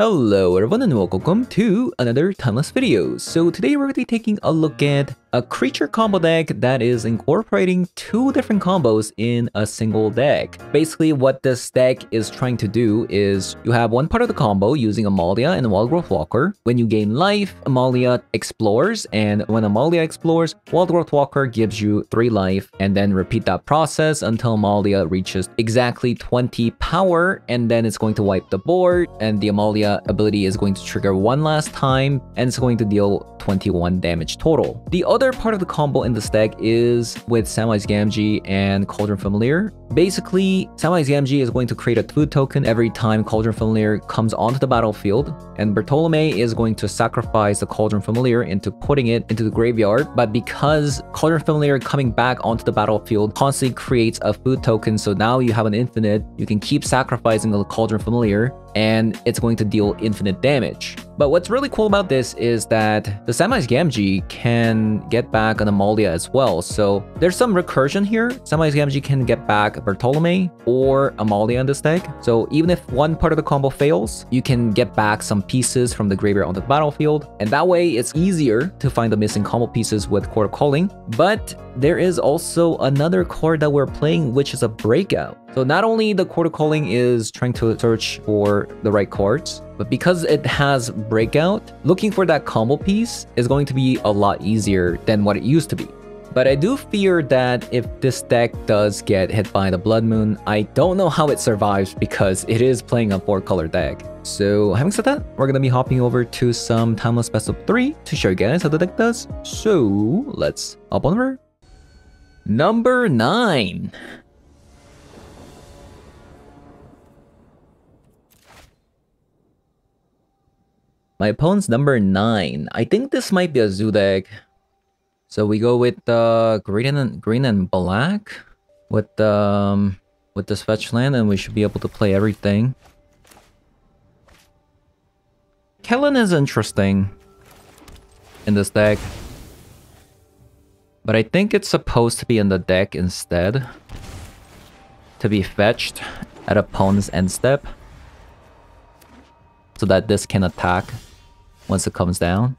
Hello everyone and welcome to another Timeless video. So today we're going to be taking a look at a creature combo deck that is incorporating two different combos in a single deck. Basically what this deck is trying to do is you have one part of the combo using Amalia and Wildgrowth Walker. When you gain life, Amalia explores and when Amalia explores, Wildgrowth Walker gives you 3 life and then repeat that process until Amalia reaches exactly 20 power and then it's going to wipe the board and the Amalia ability is going to trigger one last time and it's going to deal 21 damage total. The other part of the combo in the stack is with Samwise Gamgee and Cauldron Familiar. Basically, Gamgee is going to create a food token every time Cauldron Familiar comes onto the battlefield, and Bartolome is going to sacrifice the Cauldron Familiar into putting it into the graveyard, but because Cauldron Familiar coming back onto the battlefield constantly creates a food token, so now you have an infinite, you can keep sacrificing the Cauldron Familiar, and it's going to deal infinite damage. But what's really cool about this is that the Samwise Gamgee can get back an Amalia as well. So there's some recursion here. Samwise Gamgee can get back Bartolome or Amalia in this deck. So even if one part of the combo fails, you can get back some pieces from the graveyard on the battlefield. And that way it's easier to find the missing combo pieces with Chord of Calling. But there is also another card that we're playing, which is a Breakout. So not only the Chord of Calling is trying to search for the right cards, but because it has Breakout, looking for that combo piece is going to be a lot easier than what it used to be. But I do fear that if this deck does get hit by the Blood Moon, I don't know how it survives because it is playing a 4-color deck. So having said that, we're gonna be hopping over to some Timeless Best of 3 to show you guys how the deck does. So let's hop on over. Number 9. My opponent's number 9. I think this might be a zoo deck. So we go with uh, green and green and black with um with this fetch land, and we should be able to play everything. Kellan is interesting in this deck. But I think it's supposed to be in the deck instead. To be fetched at opponent's end step. So that this can attack once it comes down.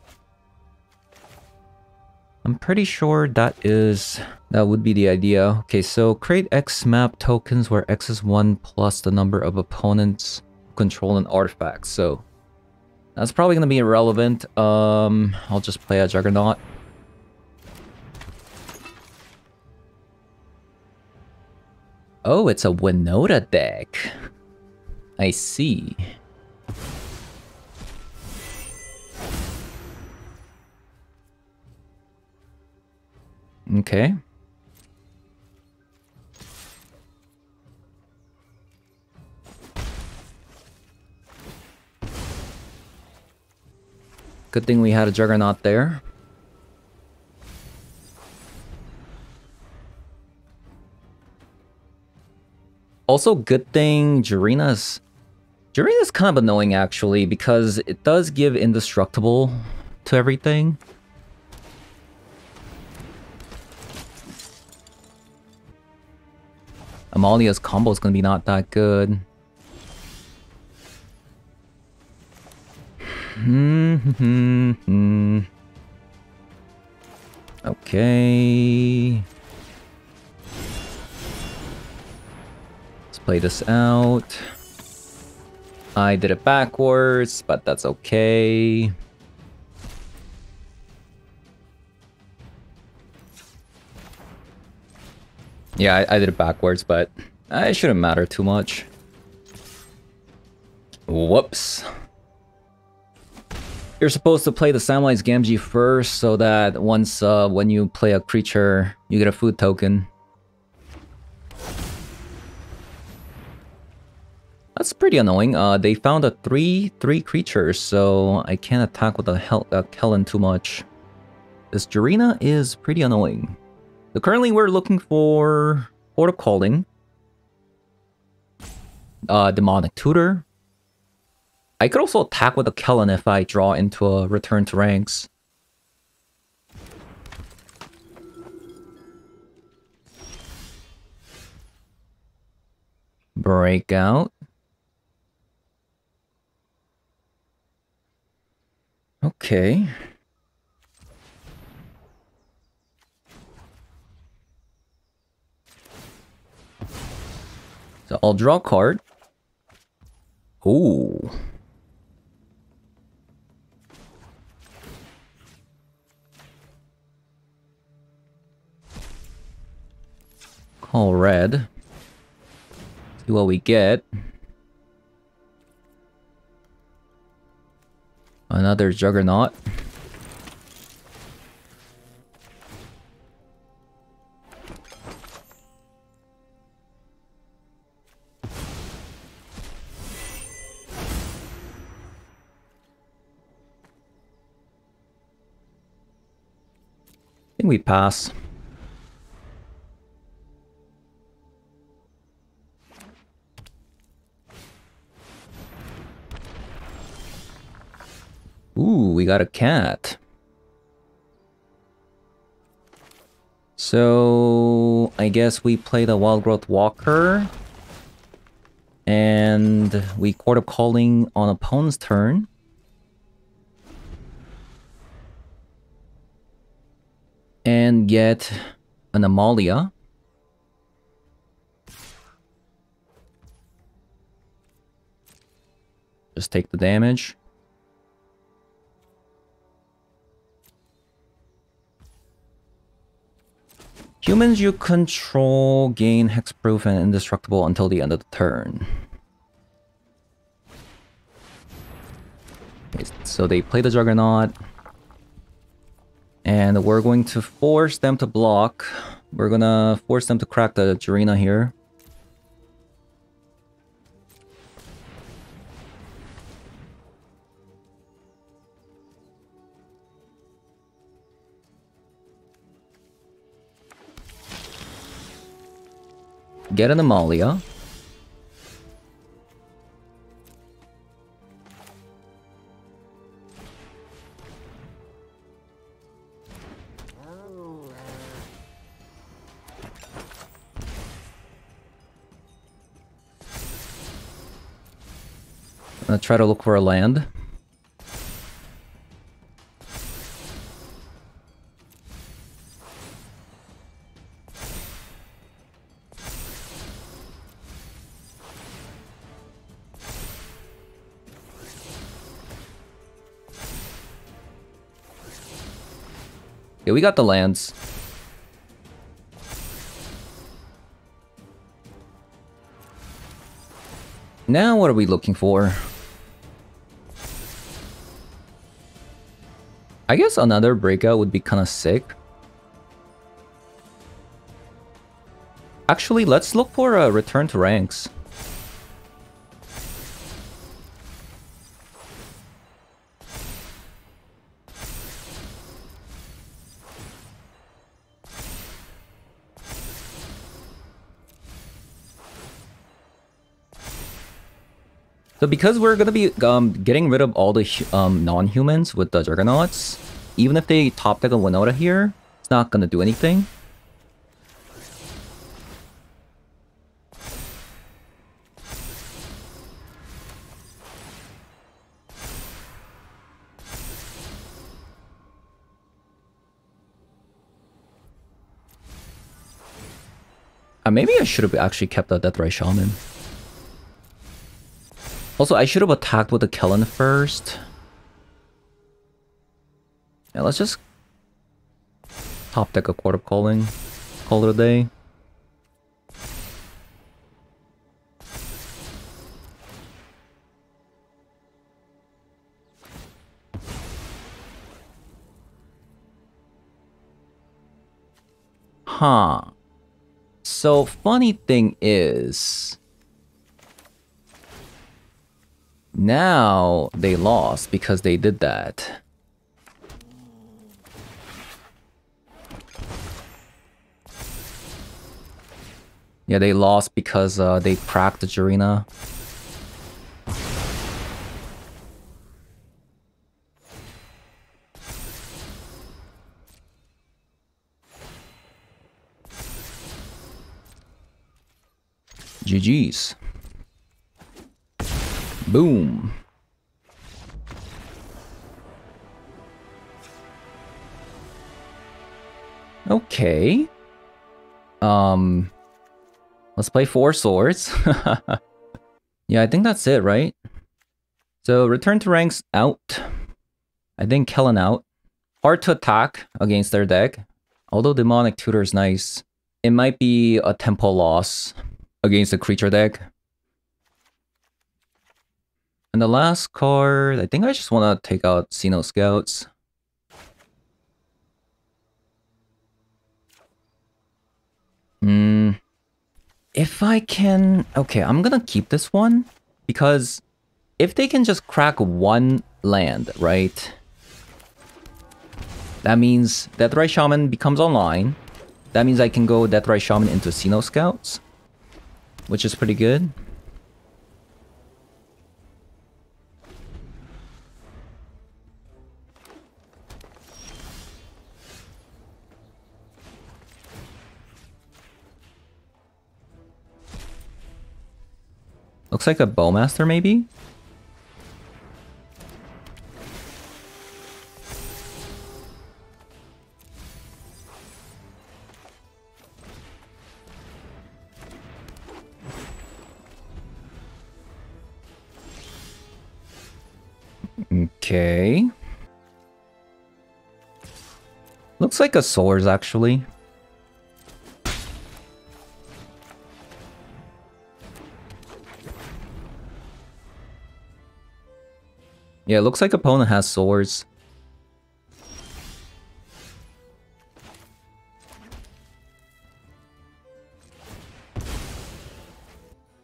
I'm pretty sure that is... That would be the idea. Okay, so create X map tokens where X is 1 plus the number of opponents control an artifact. So that's probably going to be irrelevant. Um, I'll just play a Juggernaut. Oh, it's a Winota deck. I see. Okay. Good thing we had a Juggernaut there. Also, good thing Jirina's... Jirina's kind of annoying, actually, because it does give Indestructible to everything. Amalia's combo is going to be not that good. Hmm, hmm, hmm, okay. Let's play this out. I did it backwards, but that's okay. Yeah, I, I did it backwards, but it shouldn't matter too much. Whoops. You're supposed to play the Samwise Gamgee first, so that once uh, when you play a creature, you get a food token. That's pretty annoying. Uh, they found a three three creatures, so I can't attack with a Hel uh, Kellan too much. This Jirina is pretty annoying. So currently we're looking for Chord of Calling, uh, Demonic Tutor. I could also attack with a Kellan if I draw into a Return to Ranks. Breakout. Okay. I'll draw a card. Ooh. Call red. See what we get. Another Juggernaut. We pass. Ooh, we got a cat. So, I guess we play the Wild Growth Walker. And we Chord of Calling on opponent's turn. And get an Amalia. Just take the damage. Humans you control gain hexproof and indestructible until the end of the turn. Okay, so they play the Juggernaut. And we're going to force them to block. We're gonna force them to crack the Jirina here. Get an Amalia. Gonna try to look for a land. Yeah, we got the lands. Now what are we looking for? I guess another breakout would be kind of sick. Actually, let's look for a return to ranks. So because we're gonna be um, getting rid of all the um, non-humans with the Juggernauts, even if they top deck a Winota here, it's not gonna do anything. Uh, maybe I should have actually kept the Deathrite Shaman. Also, I should have attacked with the Kellan first. Yeah, let's just top deck a Chord of Calling. Call it a day. Huh. So, funny thing is... Now they lost because they did that. Yeah, they lost because uh, they cracked the Jirina. GG's. Boom. Okay. Um let's play four swords. yeah, I think that's it, right? So return to ranks out. I think Kellan out. Hard to attack against their deck. Although Demonic Tutor is nice. It might be a tempo loss against the creature deck. And the last card, I think I just want to take out Cenote Scouts. Hmm. If I can... Okay, I'm gonna keep this one. Because if they can just crack one land, right? That means Deathrite Shaman becomes online. That means I can go Deathrite Shaman into Cenote Scouts. Which is pretty good. Looks like a Bowmaster, maybe? Okay. Looks like a swords, actually. Yeah, looks like opponent has swords.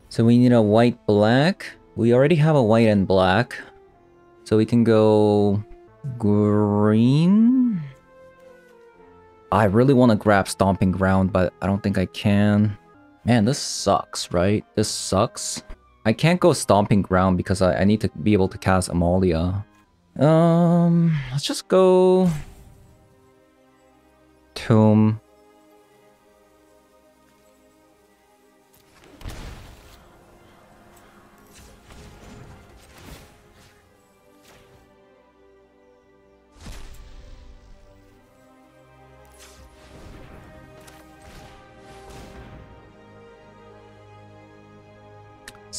So we need a white black. We already have a white and black. So we can go green. I really want to grab Stomping Ground, but I don't think I can. Man, this sucks, right? This sucks. I can't go Stomping Ground because I, I need to be able to cast Amalia. Um, let's just go... Tomb.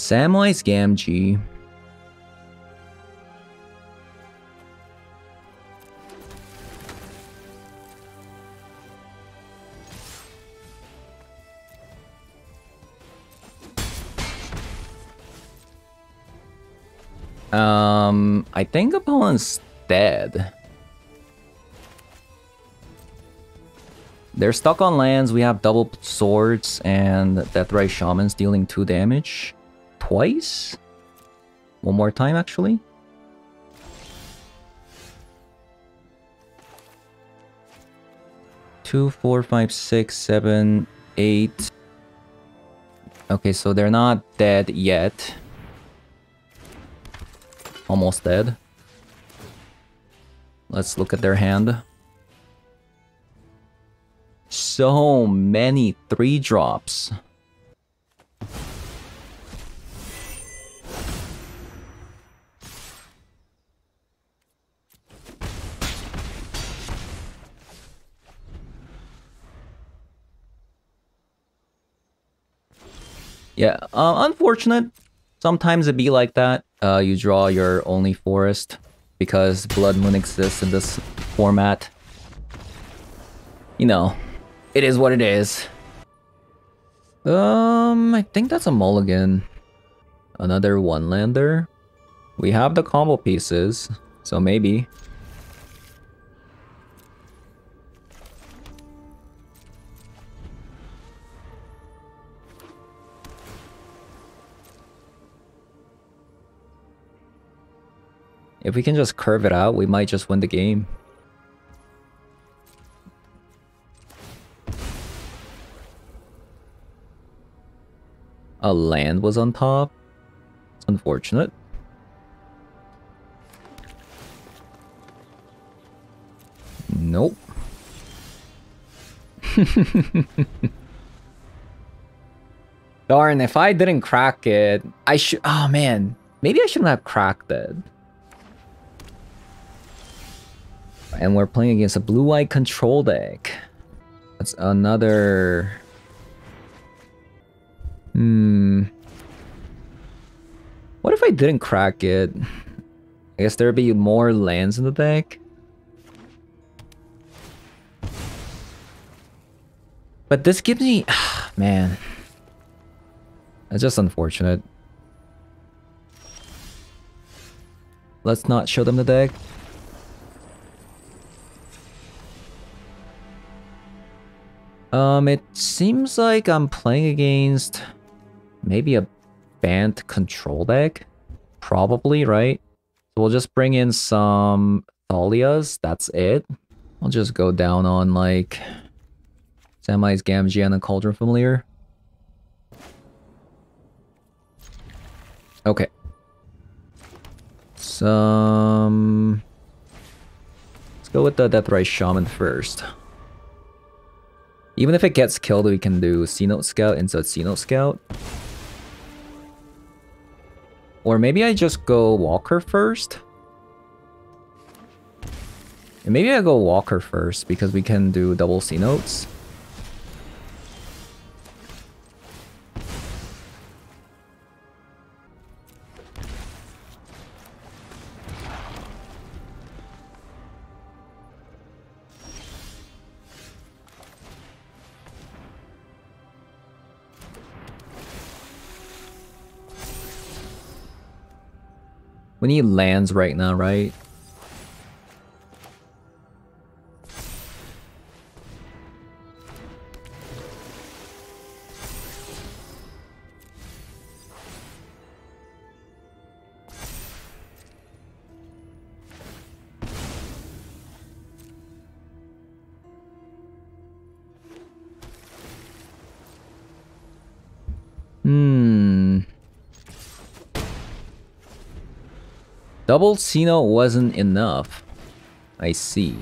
Samwise Gamgee. Um, I think opponent's dead. They're stuck on lands, we have double swords, and Deathrite Shaman's dealing 2 damage twice? One more time, actually? Two, four, five, six, seven, eight. Okay, so they're not dead yet. Almost dead. Let's look at their hand. So many three drops. Yeah, uh, unfortunate. Sometimes it be like that. Uh, you draw your only forest because Blood Moon exists in this format. You know, it is what it is. Um, I think that's a mulligan. Another one-lander. We have the combo pieces, so maybe. If we can just curve it out, we might just win the game. A land was on top. It's unfortunate. Nope. Darn, if I didn't crack it, I should- oh man. Maybe I shouldn't have cracked it. And we're playing against a blue-white control deck. That's another... Hmm... What if I didn't crack it? I guess there'd be more lands in the deck. But this gives me... Man. It's just unfortunate. Let's not show them the deck. Um, it seems like I'm playing against maybe a banned control deck. Probably, right? So we'll just bring in some Thalias, that's it. I'll just go down on like Samwise Gamgee and a Cauldron Familiar. Okay. Some... Let's go with the Deathrite Shaman first. Even if it gets killed, we can do Cenote Scout instead Cenote Scout. Or maybe I just go Walker first? And maybe I go Walker first because we can do double Cenotes. We need lands right now, right? Double Cenote wasn't enough. I see.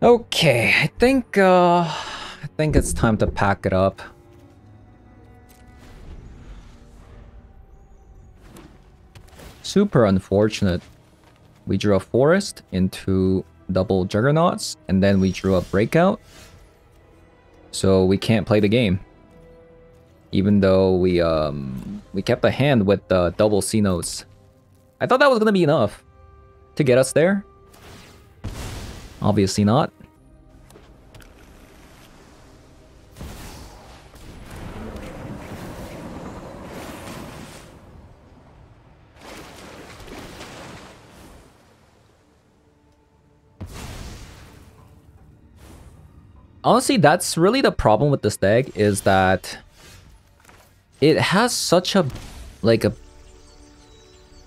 Okay, I think, uh, I think it's time to pack it up. Super unfortunate. We drew a forest into double juggernauts, and then we drew a breakout. So we can't play the game. Even though we um we kept a hand with the double Cenotes. I thought that was gonna be enough to get us there. Obviously not. Honestly, that's really the problem with this deck is that it has such a like a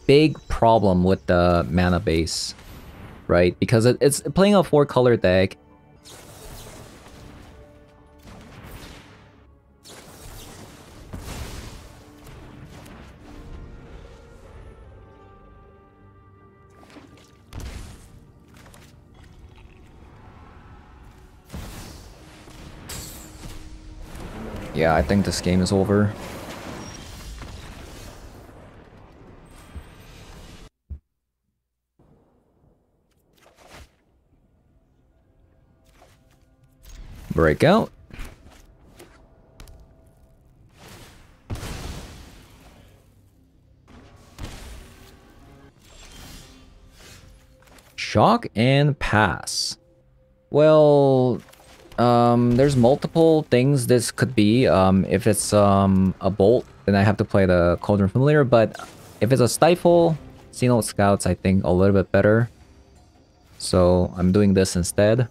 big problem with the mana base, right? Because it, it's playing a four color deck. Yeah, I think this game is over. Breakout. Shock and pass. Well, um, there's multiple things this could be. Um, if it's um, a bolt, then I have to play the Cauldron Familiar, but if it's a Stifle, Cenote Scouts, I think a little bit better. So I'm doing this instead.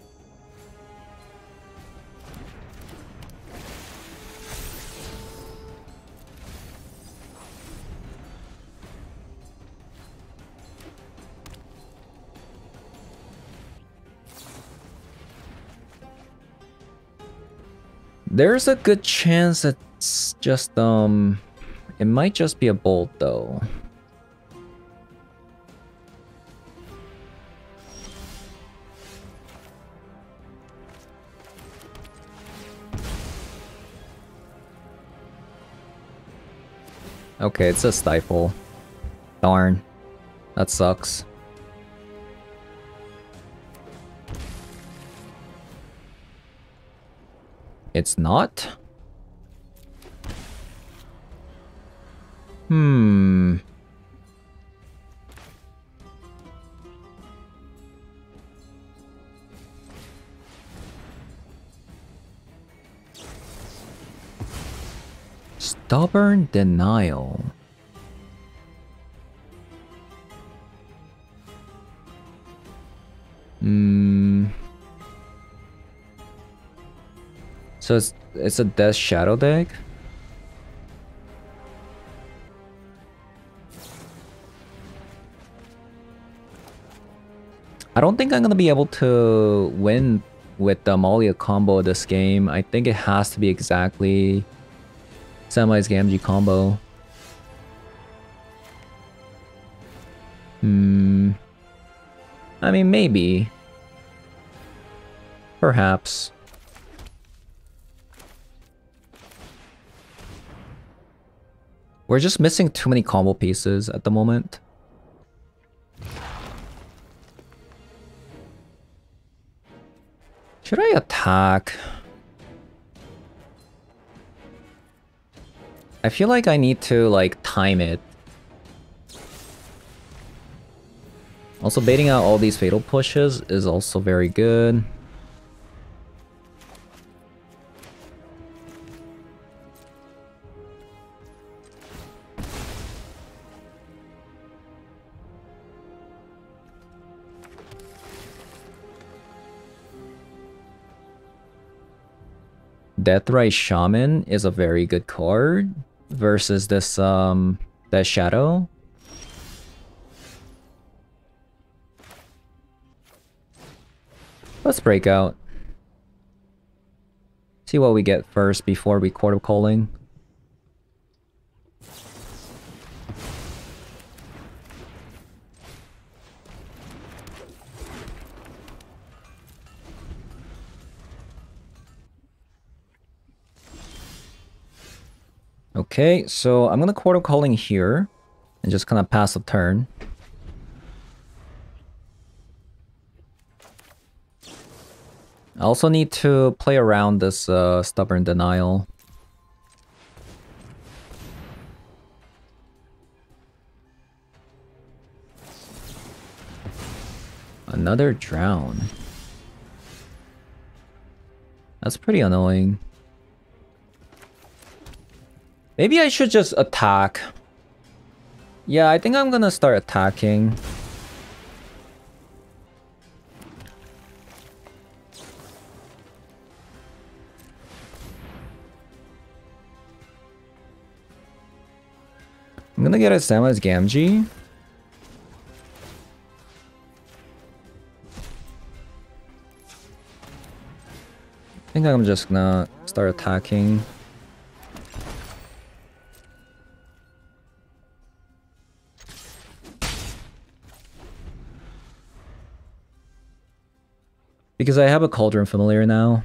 There's a good chance it's just, um... It might just be a bolt, though. Okay, it's a stifle. Darn. That sucks. It's not? Hmm. Stubborn denial. Hmm. So it's it's a Death Shadow deck? I don't think I'm gonna be able to win with the Amalia combo this game. I think it has to be exactly Samwise Gamgee combo. Hmm. I mean, maybe. Perhaps. We're just missing too many combo pieces at the moment. Should I attack? I feel like I need to like time it. Also baiting out all these fatal pushes is also very good. Deathrite Shaman is a very good card versus this um Death Shadow. Let's break out. See what we get first before we Chord of Calling. Okay, so I'm gonna Chord of Calling here and just kind of pass the turn. I also need to play around this uh, Stubborn Denial. Another Drown. That's pretty annoying. Maybe I should just attack. Yeah, I think I'm gonna start attacking. I'm gonna get a Samwise Gamgee. I think I'm just gonna start attacking. Because I have a Cauldron Familiar now.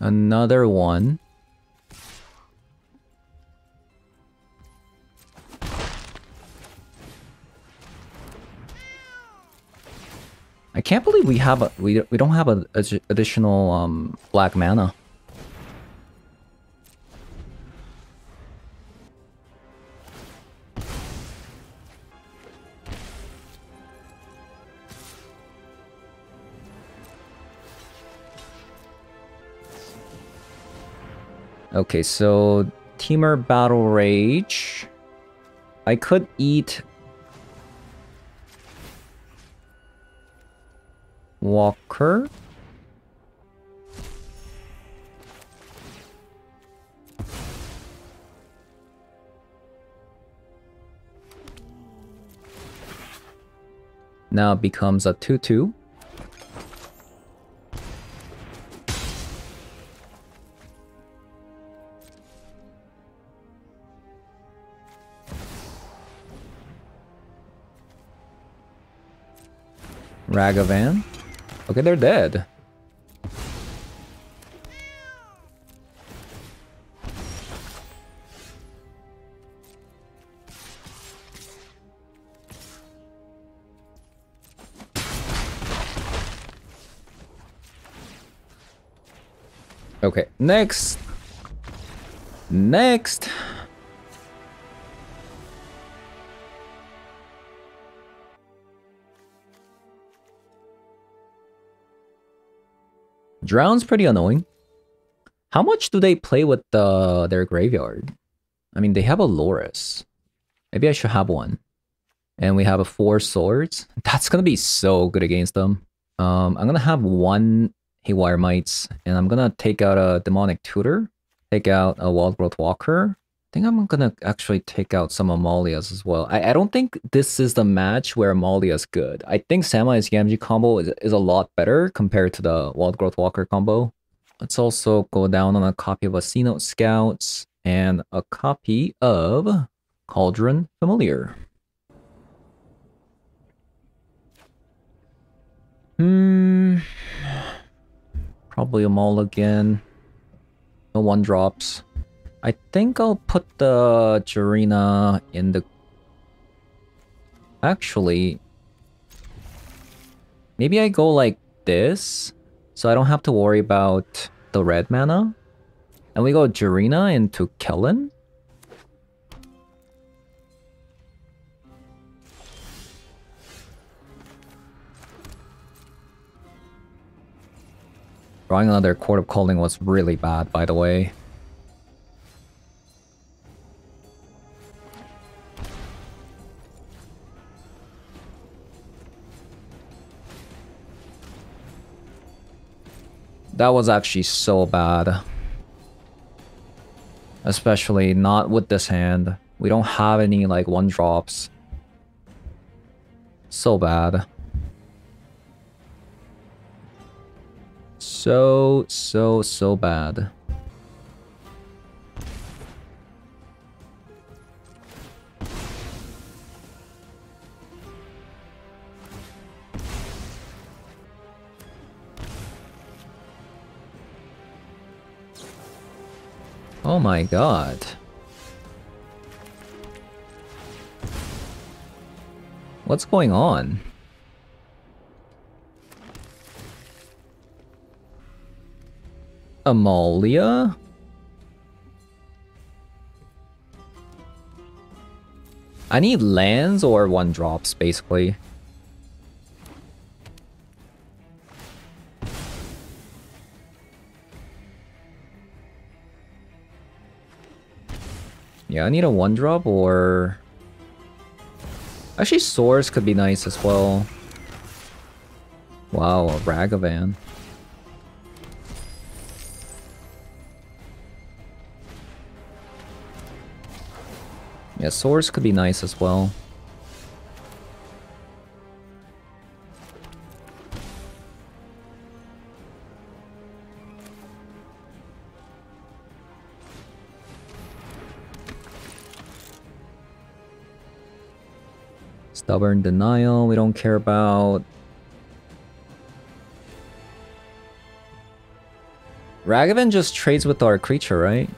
Another one. Can't believe we have a we we don't have a, additional um black mana. Okay, so Temur Battle Rage. I could eat Walker. Now becomes a 2-2. Ragavan. Okay, they're dead. Okay, next. Next. Drown's pretty annoying. How much do they play with the, their graveyard? I mean, they have a Lurrus. Maybe I should have one. And we have a four swords. That's gonna be so good against them. Um, I'm gonna have one Haywire Mites, and I'm gonna take out a Demonic Tutor, take out a Wild Growth Walker. Think I'm gonna actually take out some Amalias as well. I, I don't think this is the match where Amalia's good. I think Samwise Gamgee combo is, is a lot better compared to the Wild Growth Walker combo. Let's also go down on a copy of a Note Scouts and a copy of Cauldron Familiar. Hmm. Probably a again. No one drops. I think I'll put the Jirina in the... Actually... Maybe I go like this, so I don't have to worry about the red mana. And we go Jirina into Kellan. Drawing another Chord of Calling was really bad, by the way. That was actually so bad. Especially not with this hand. We don't have any like one drops. So bad. so, so, so bad. Oh my god. What's going on? Amalia? I need lands or one drops, basically. Yeah, I need a one drop or... Actually, Swords could be nice as well. Wow, a Ragavan. Yeah, swords could be nice as well. Stubborn Denial, we don't care about. Ragavan just trades with our creature, right?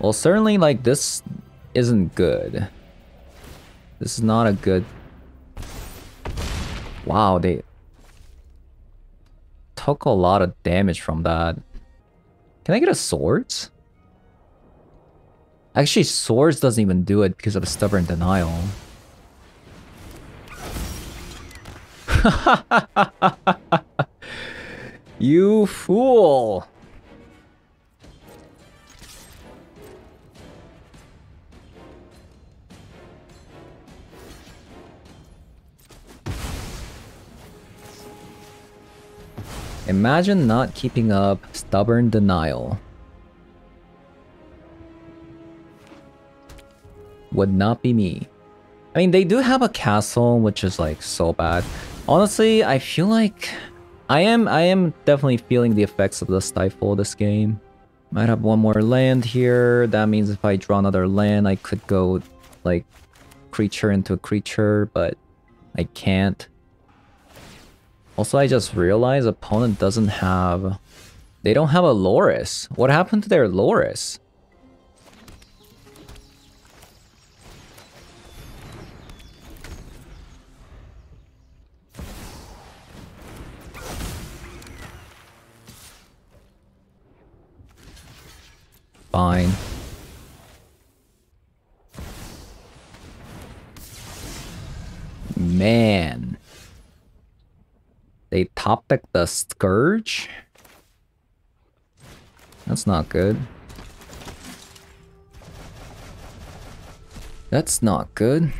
Well, certainly, like, this isn't good. This is not a good... Wow, they... Took a lot of damage from that. Can I get a swords? Actually, swords doesn't even do it because of the stubborn denial. you fool! Imagine not keeping up stubborn denial. Would not be me. I mean, they do have a castle, which is like so bad. Honestly, I feel like I am I am definitely feeling the effects of the stifle this game. Might have one more land here. That means if I draw another land, I could go like creature into a creature, but I can't. Also, I just realized opponent doesn't have... They don't have a Lurrus. What happened to their Lurrus? Fine. Man. They top deck the Scourge? That's not good. That's not good.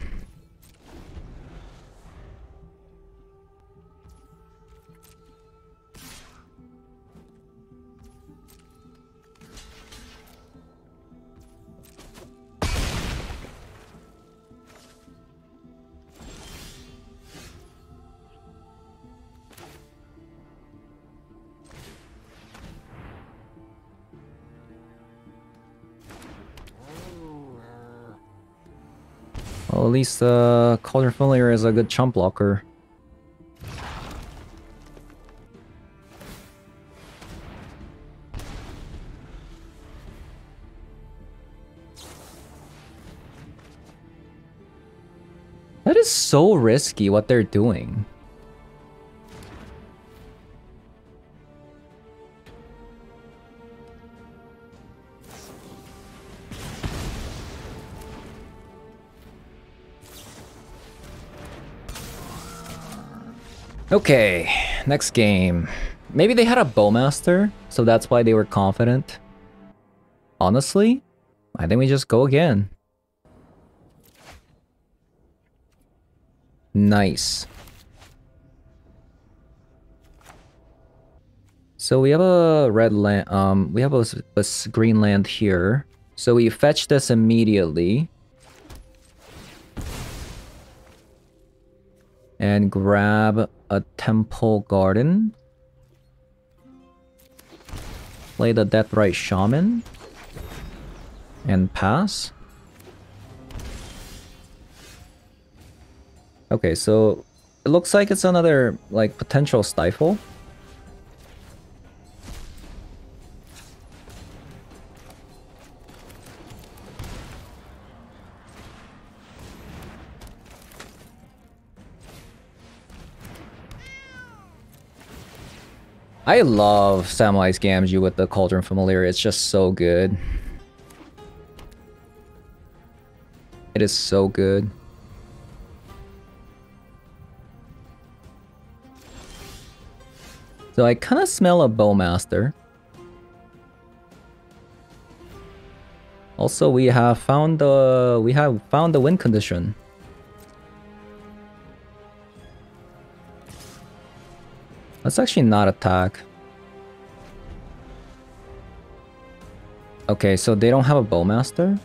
Uh, Cauldron Familiar is a good chump blocker. That is so risky what they're doing. Okay, next game. Maybe they had a Bowmaster, so that's why they were confident. Honestly, I think we just go again. Nice. So we have a red land, um, we have a, a green land here. So we fetch this immediately. And grab a temple garden. Play the Deathrite Shaman. And pass. Okay, so it looks like it's another like potential stifle. I love Samwise Gamgee with the Cauldron Familiar. It's just so good. It is so good. So I kind of smell a Bowmaster. Also, we have found the we have found the wind condition. Let's actually not attack. Okay, so they don't have a bowmaster?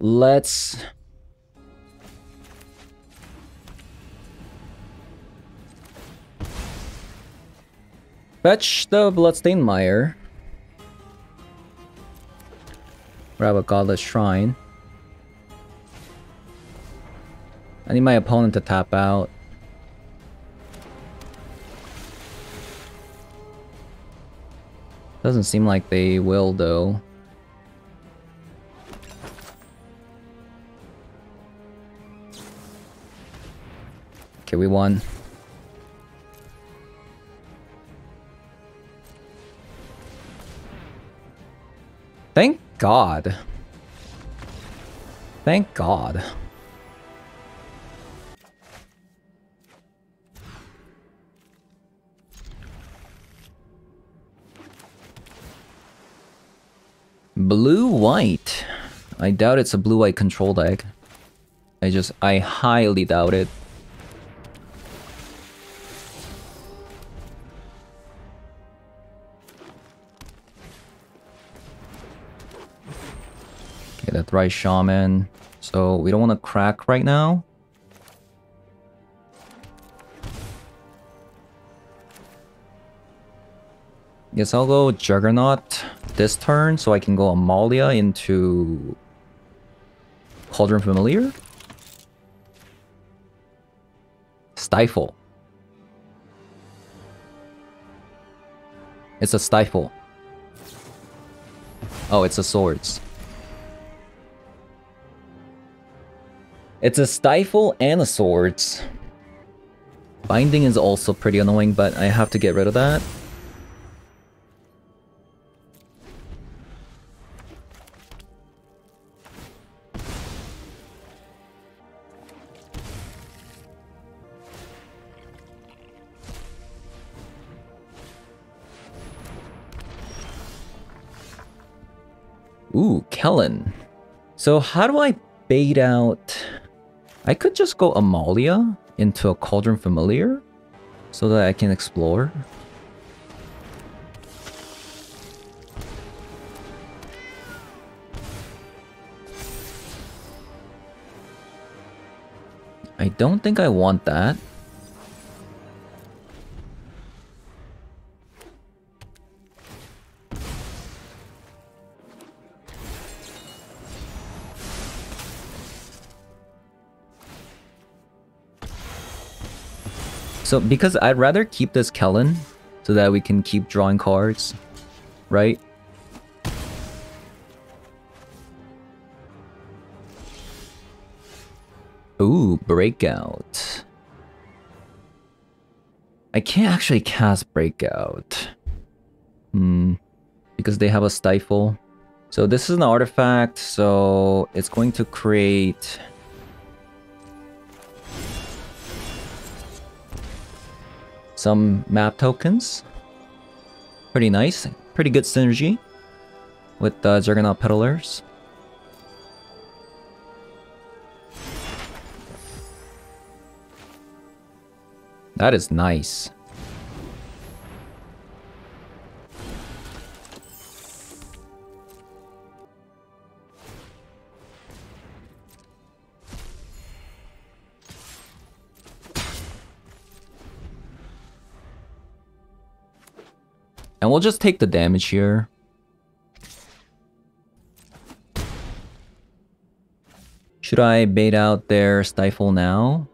Let's... Fetch the Bloodstained Mire. Grab a Godless Shrine. I need my opponent to tap out. Doesn't seem like they will, though. Okay, we won. Thank God. Thank God. Blue-white. I doubt it's a blue-white control deck. I just, I highly doubt it. Okay, Deathrite shaman. So we don't want to crack right now. Guess I'll go Juggernaut this turn so I can go Amalia into Cauldron Familiar. Stifle. It's a Stifle. Oh, it's a Swords. It's a Stifle and a Swords. Binding is also pretty annoying, but I have to get rid of that. Kellan. So how do I bait out... I could just go Amalia into a Cauldron Familiar so that I can explore. I don't think I want that. So because I'd rather keep this Kellan so that we can keep drawing cards, right? Ooh, Breakout. I can't actually cast Breakout. Hmm, because they have a Stifle. So this is an artifact, so it's going to create some map tokens. Pretty nice. Pretty good synergy with the Juggernaut Peddlers. That is nice. We'll just take the damage here. Should I bait out their Stifle now?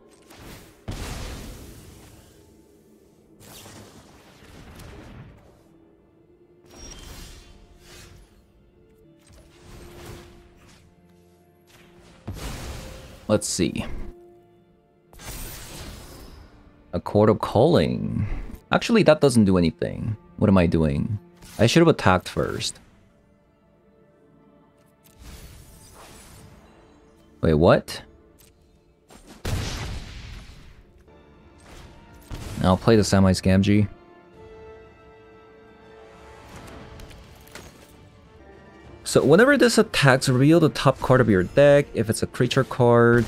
Let's see. A Chord of Calling. Actually, that doesn't do anything. What am I doing? I should have attacked first. Wait, what? I'll play the Samwise Gamgee. So whenever this attacks, reveal the top card of your deck. If it's a creature card,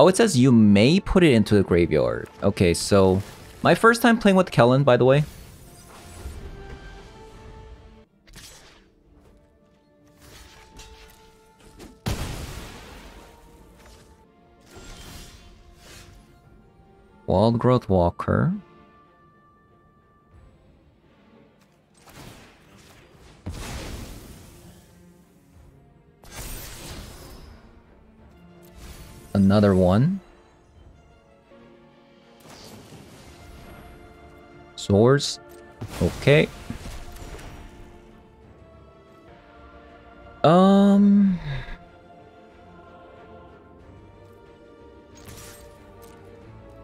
Oh, it says you may put it into the graveyard. Okay, so my first time playing with Kellan, by the way. Wild Growth Walker. Another one. Swords. Okay. Um...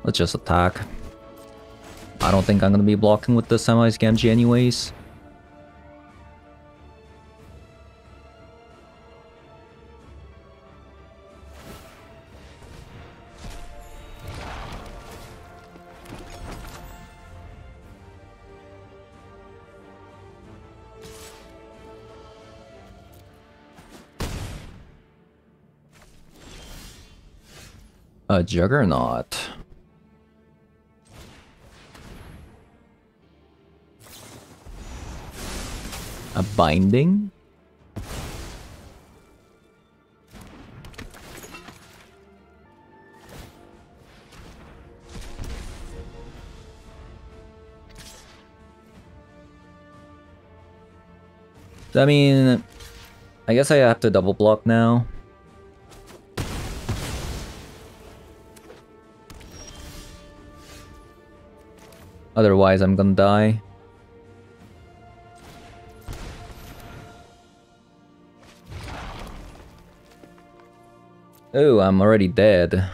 Let's just attack. I don't think I'm gonna be blocking with the Samwise Gamgee anyways. a juggernaut. A binding? I mean, I guess I have to double block now. Otherwise, I'm gonna die. Oh, I'm already dead.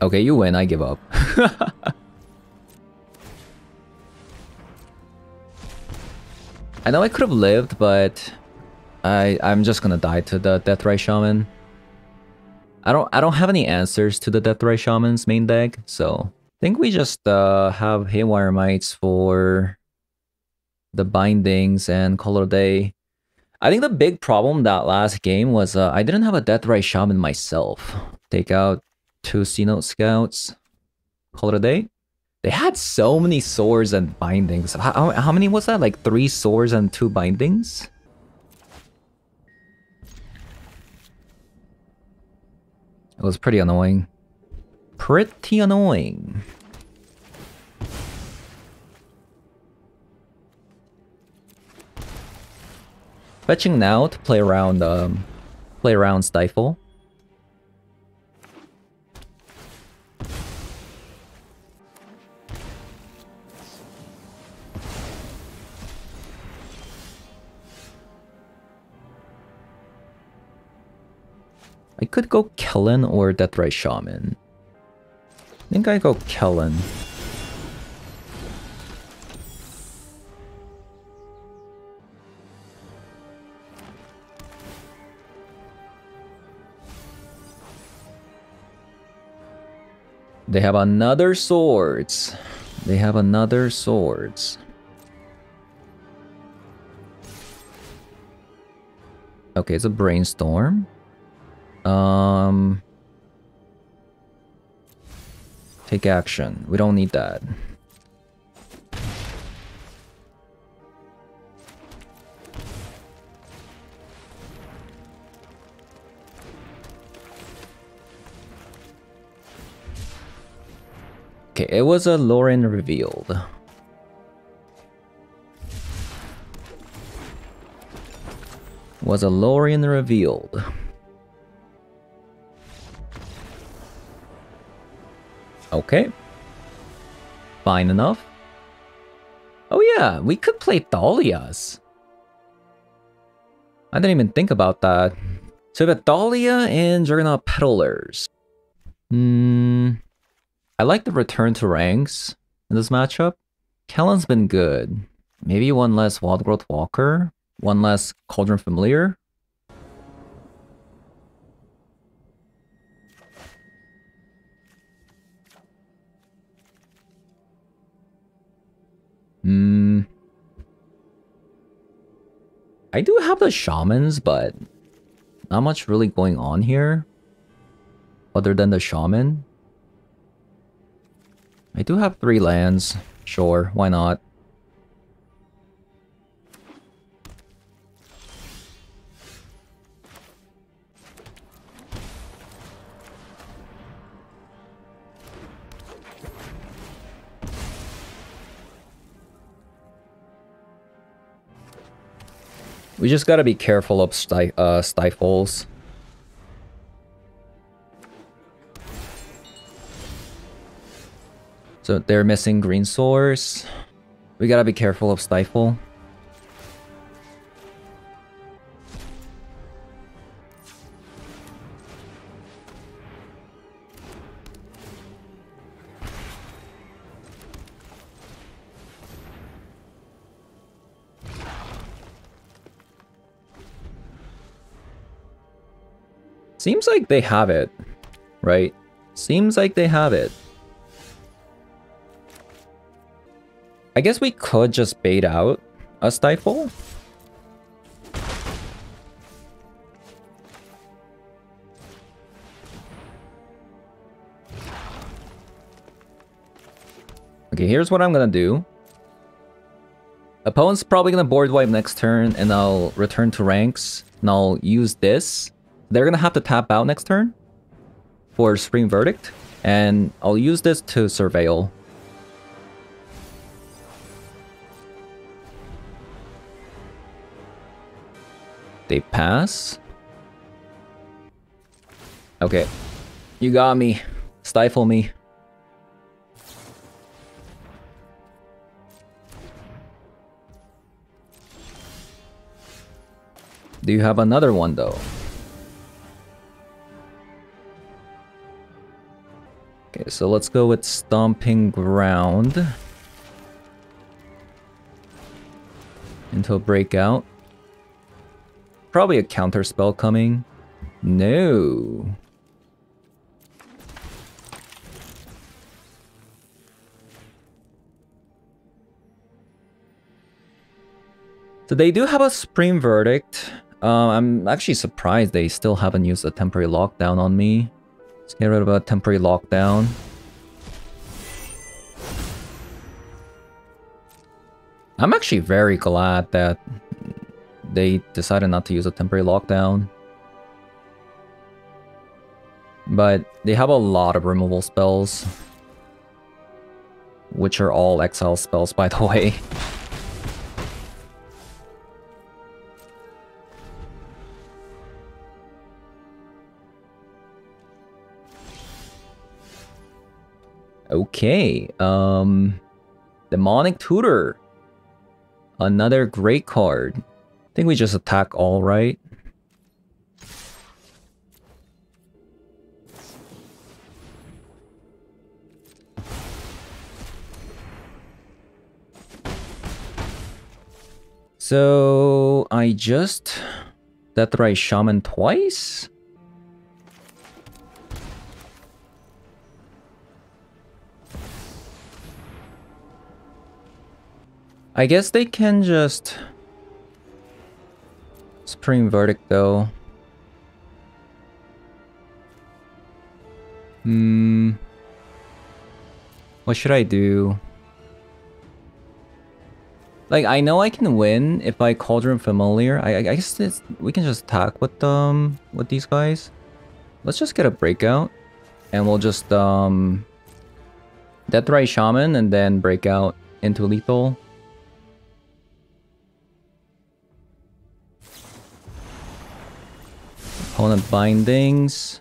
Okay, you win, I give up. I know I could have lived, but I I'm just gonna die to the Deathrite Shaman. I don't I don't have any answers to the Deathrite Shaman's main deck, so I think we just uh, have Haywire Mites for the bindings and color day. I think the big problem that last game was uh, I didn't have a Deathrite Shaman myself. Take out two Cenote Scouts, a day. They had so many swords and bindings. How, how many was that? Like three swords and two bindings? It was pretty annoying. Pretty annoying. Fetching now to play around, um, play around Stifle. I could go Kellan or Deathrite Shaman. I think I go Kellan. They have another swords. They have another swords. Okay, it's a brainstorm. Um... Take action. We don't need that. Okay, it was a Lorien revealed. Was a Lorien revealed. Okay. Fine enough. Oh yeah, we could play Thalias. I didn't even think about that. So we have Thalia and Juggernaut Peddlers. Hmm. I like the return to ranks in this matchup. Kellan's been good. Maybe one less Wild Growth Walker, one less Cauldron Familiar. I do have the shamans, but not much really going on here. Other than the shaman. I do have three lands. Sure, why not? We just gotta be careful of uh, stifles. So they're missing green source. We gotta be careful of stifle. Seems like they have it, right? Seems like they have it. I guess we could just bait out a stifle. Okay, here's what I'm gonna do. Opponent's probably gonna board wipe next turn, and I'll return to ranks, and I'll use this they're going to have to tap out next turn for Supreme Verdict, and I'll use this to Surveil. They pass. Okay. You got me. Stifle me. Do you have another one though? So let's go with Stomping Ground. A Breakout. Probably a counter spell coming. No. So they do have a Supreme Verdict. Uh, I'm actually surprised they still haven't used a temporary lockdown on me. Let's get rid of a temporary lockdown. I'm actually very glad that they decided not to use a temporary lockdown. But they have a lot of removal spells. Which are all exile spells, by the way. Okay, um... Demonic Tutor. Another great card. I think we just attack all right. So I just Deathrite Shaman twice? I guess they can just... Supreme Verdict though. Hmm... What should I do? Like, I know I can win if I Cauldron Familiar. I, I guess we can just attack with um with these guys. Let's just get a breakout. And we'll just um Deathrite Shaman and then break out into lethal. Opponent bindings.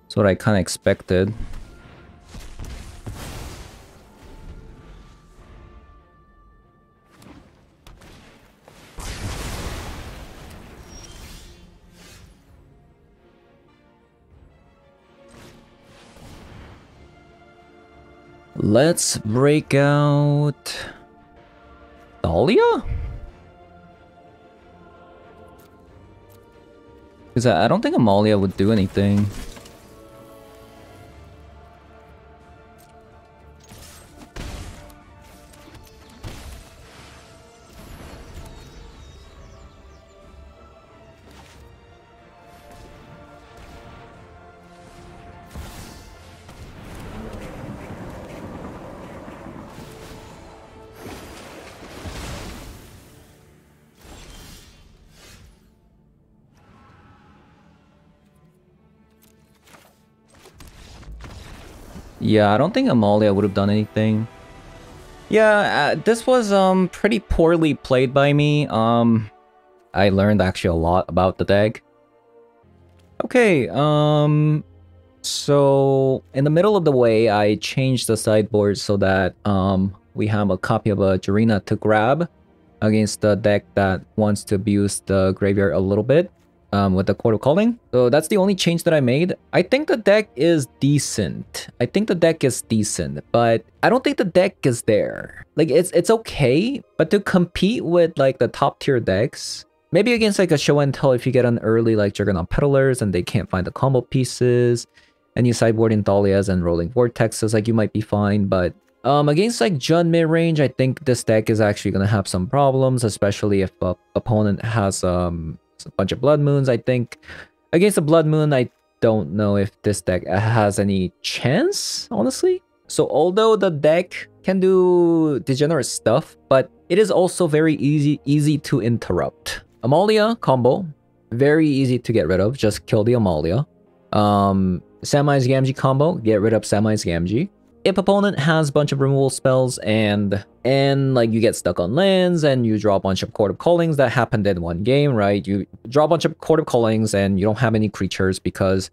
That's what I kind of expected. Let's break out... Thalia? Because I don't think Amalia would do anything. Yeah, I don't think Amalia would have done anything. Yeah, uh, this was um pretty poorly played by me. Um, I learned actually a lot about the deck. Okay, um, so in the middle of the way, I changed the sideboard so that um we have a copy of a Jirina to grab against the deck that wants to abuse the graveyard a little bit um, with the Chord of Calling. So that's the only change that I made. I think the deck is decent. I think the deck is decent, but I don't think the deck is there. Like it's it's okay, but to compete with like the top tier decks, maybe against like a show and tell if you get an early like Juggernaut Peddlers and they can't find the combo pieces, and you sideboard in Thalias and Roiling Vortexes, like you might be fine, but um, against like Jund mid-range, I think this deck is actually going to have some problems, especially if a opponent has um a bunch of Blood Moons, I think. Against the Blood Moon, I don't know if this deck has any chance, honestly. So although the deck can do degenerate stuff, but it is also very easy easy to interrupt. Amalia combo, very easy to get rid of. Just kill the Amalia. Um, Gamgee combo, get rid of Samwise Gamgee. If opponent has a bunch of removal spells and and like you get stuck on lands and you draw a bunch of Chord of Callings that happened in one game, right? You draw a bunch of Chord of Callings and you don't have any creatures because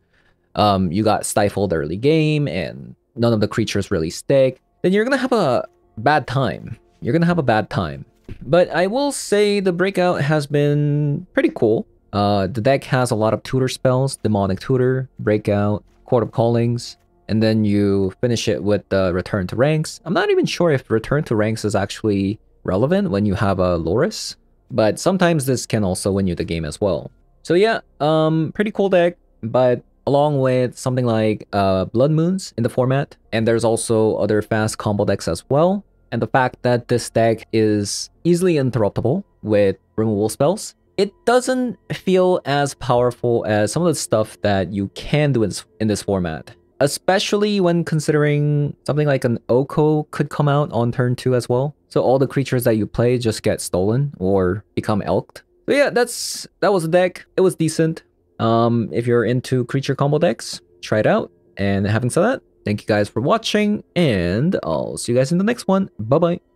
um, you got stifled early game and none of the creatures really stick, then you're gonna have a bad time. You're gonna have a bad time. But I will say the breakout has been pretty cool. Uh, the deck has a lot of tutor spells, Demonic Tutor, Breakout, Chord of Callings, and then you finish it with the Return to Ranks. I'm not even sure if Return to Ranks is actually relevant when you have a Lurrus, but sometimes this can also win you the game as well. So yeah, um, pretty cool deck, but along with something like uh, Blood Moons in the format, and there's also other fast combo decks as well, and the fact that this deck is easily interruptible with removal spells, it doesn't feel as powerful as some of the stuff that you can do in this, in this format especially when considering something like an Oko could come out on turn 2 as well. So all the creatures that you play just get stolen or become elked. So yeah, that's that was a deck. It was decent. Um, if you're into creature combo decks, try it out. And having said that, thank you guys for watching, and I'll see you guys in the next one. Bye-bye.